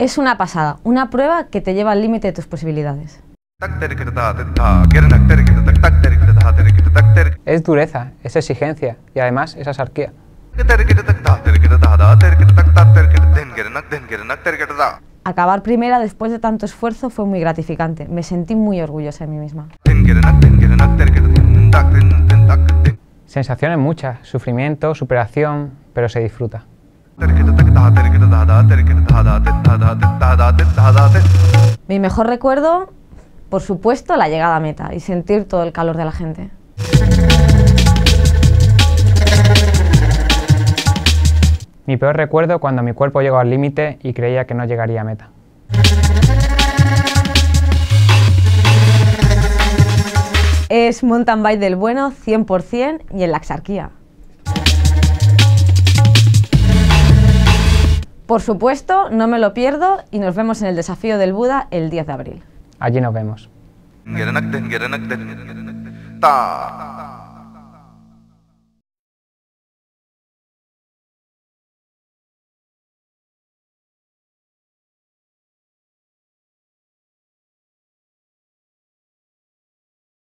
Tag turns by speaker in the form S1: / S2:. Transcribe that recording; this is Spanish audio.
S1: Es una pasada, una prueba que te lleva al límite de tus posibilidades.
S2: Es dureza, es exigencia y además es asarquía.
S1: Acabar primera después de tanto esfuerzo fue muy gratificante. Me sentí muy orgullosa de mí misma.
S2: Sensaciones muchas, sufrimiento, superación, pero se disfruta.
S1: Mi mejor recuerdo, por supuesto, la llegada a meta y sentir todo el calor de la gente.
S2: Mi peor recuerdo cuando mi cuerpo llegó al límite y creía que no llegaría a meta.
S1: Es mountain bike del bueno 100% y en la exarquía. Por supuesto, no me lo pierdo y nos vemos en el desafío del Buda el 10 de abril.
S2: Allí nos vemos.